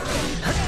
Huh?